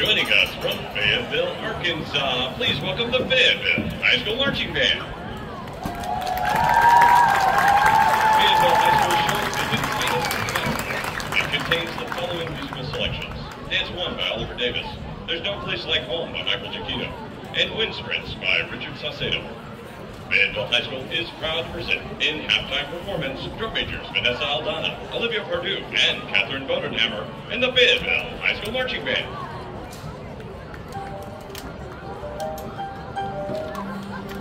Joining us from Fayetteville, Arkansas, please welcome the Fayetteville High School Marching Band. Fayetteville High School show is entitled It contains the following musical selections. Dance 1 by Oliver Davis. There's No Place Like Home by Michael Giacchino. And Wind Sprints by Richard Saucedo. Fayetteville High School is proud to present in halftime performance drum majors Vanessa Aldana, Olivia Pardue, and Catherine Bodenhammer and the Fayetteville High School Marching Band.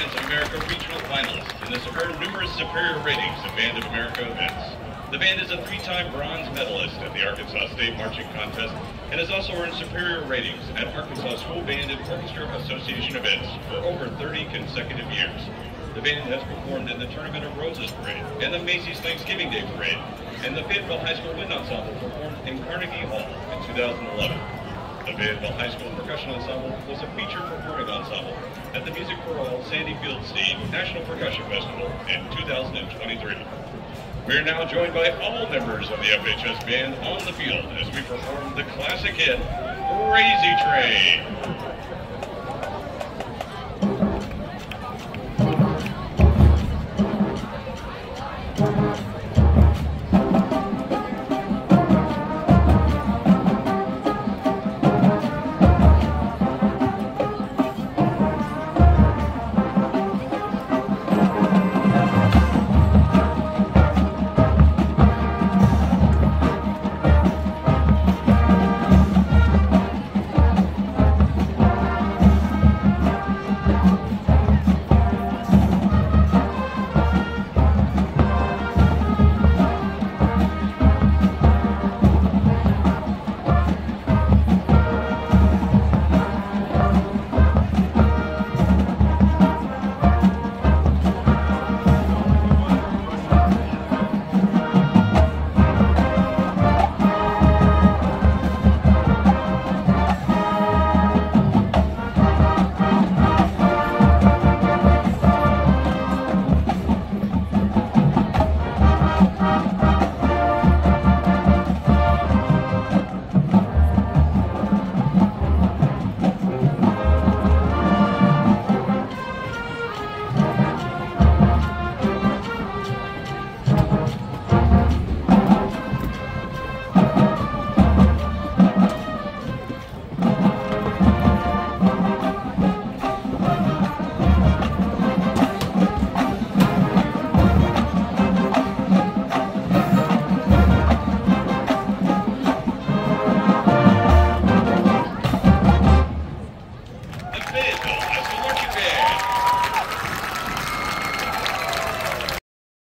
Bands of America Regional Finalist and has earned numerous superior ratings at Band of America events. The band is a three-time bronze medalist at the Arkansas State Marching Contest and has also earned superior ratings at Arkansas School Band and Orchestra Association events for over 30 consecutive years. The band has performed in the Tournament of Roses Parade and the Macy's Thanksgiving Day Parade, and the Fayetteville High School Wind Ensemble performed in Carnegie Hall in 2011. The Fayetteville High School Percussion Ensemble was a featured performing ensemble at the Music for All Sandy Feldstein National Percussion Festival in 2023. We are now joined by all members of the FHS band on the field as we perform the classic hit, Crazy Train.